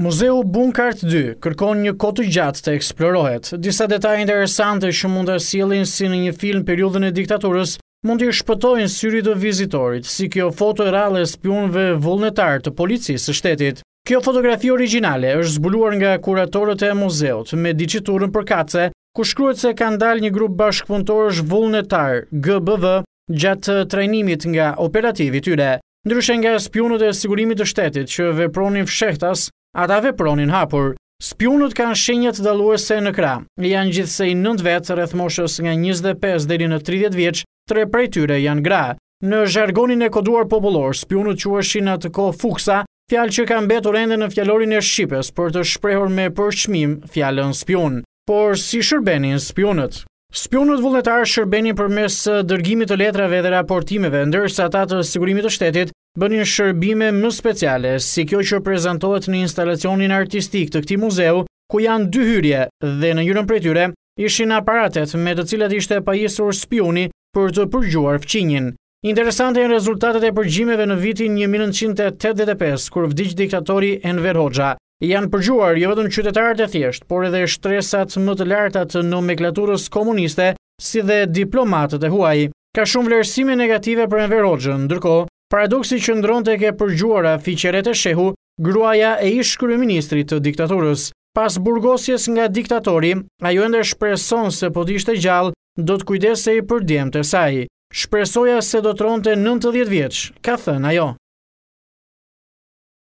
Muzeu Bunkart 2 kërkon një kohë të gjatë të eksplorohet. Disa detaje interesante që mund ta sjellin si në një film periudhën e diktaturës mund t'i shpëtojnë syrit të vizitorit, si kjo foto e rrallë e spiunëve vullnetarë të policisë së shtetit. Kjo fotografi origjinale është zbuluar nga kuratorët e muzeut me diçiturën përkatëse, ku shkruhet se kanë dalë një grup bashkëpunëtorësh vullnetarë GBV gjatë trajnimit nga operativi i tyre. Ndryshe nga spiunët e sigurimit të shtetit që vepronin fshehtas, ata vepronin hapur. Spiunët kanë shenjat dalluese në krah, janë gjithsej nëntë vetë rreth moshës nga 25 deri në 30 vjeç, tre prej tyre janë gra. Në zhargonin e koduar popullor, spiunët quheshin atë kohë fuksa, fjalë që ka mbetur ende në fjalorin e shqipes për të shprehur me përçmim fjallën spiun. Por si shërbenin spiunët? Spiunët vullnetarë shërbenin përmes dërgimit të letrave dhe raportimeve, ndërsa ata të Sigurimit të Shtetit bënin shërbime më speciale, si kjo që prezantohet në instalacionin artistik të këtij muzeu, ku janë dy hyrje dhe në njërën prej tyre ishin aparatet me të cilat ishte pajisur spiuni për të përgjuar fqinjin. Interesante janë rezultatet e përgjimeve në vitin 1985, kur vdiq diktatori Enver Hoxha. Janë përgjuar jo vetëm qytetarët e thjeshtë, por edhe shtresat më të larta të nomenklaturës komuniste, si dhe diplomatët e huaj. Ka shumë vlerësime negative për Enver Hoxhën, ndërkohë, paradoksi qëndron tek e përgjuara Fiqerete Shehu Gruaja e ish-kryeministrit të diktaturës, pas burgosjes nga diktatori, ajo ende shpreson se po të ishte gjallë, do të kujdesej për djemtë e saj. Shpresoja se do të ronte nëntëdhjetë vjeç, ka thënë ajo.